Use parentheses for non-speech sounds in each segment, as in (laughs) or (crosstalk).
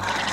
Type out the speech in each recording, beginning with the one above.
you (laughs)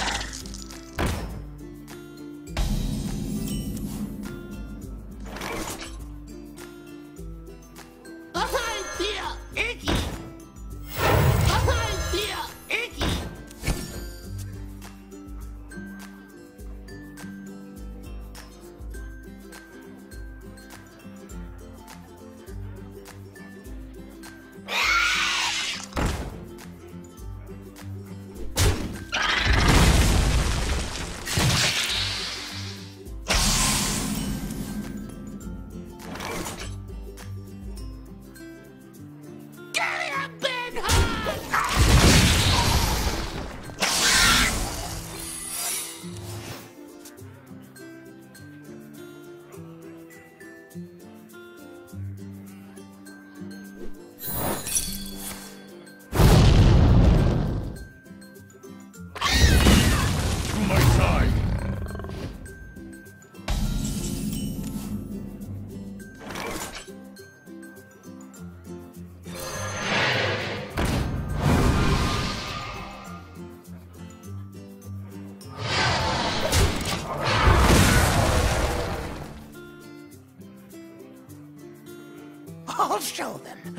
I'll show them.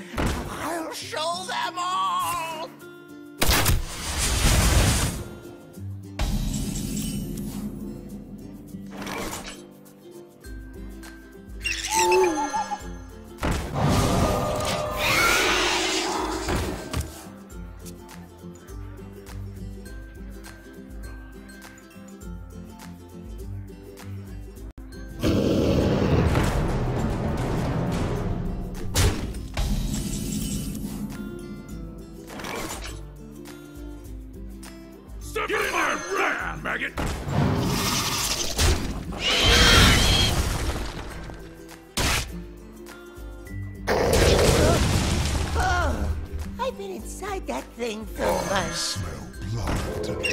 I'll show them all. Rat, maggot! Oh, I've been inside that thing for months. Smell blood.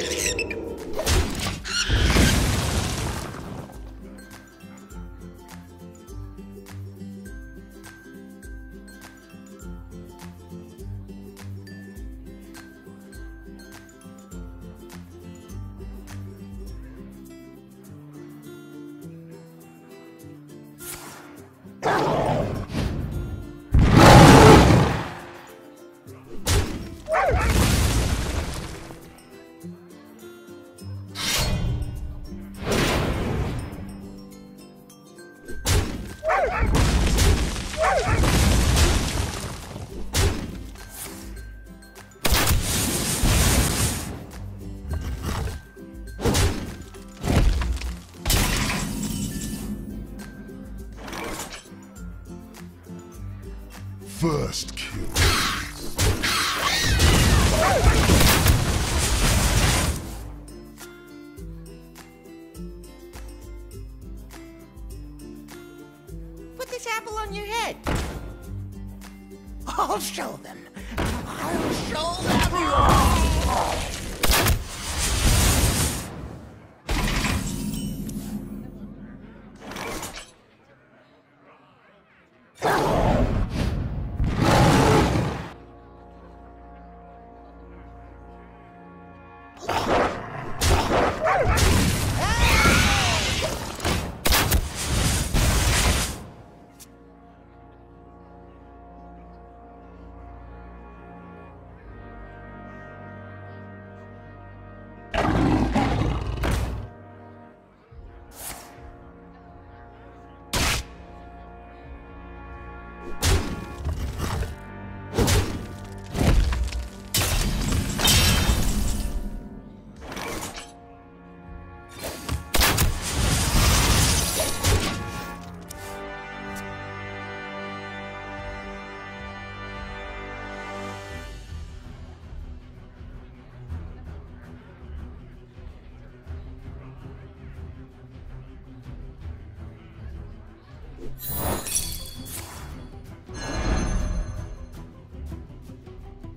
First kill. On your head. I'll show them. I'll show them.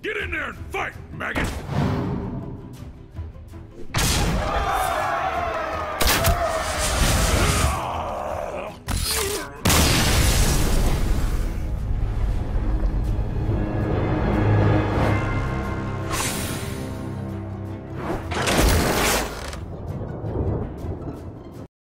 Get in there and fight, maggot!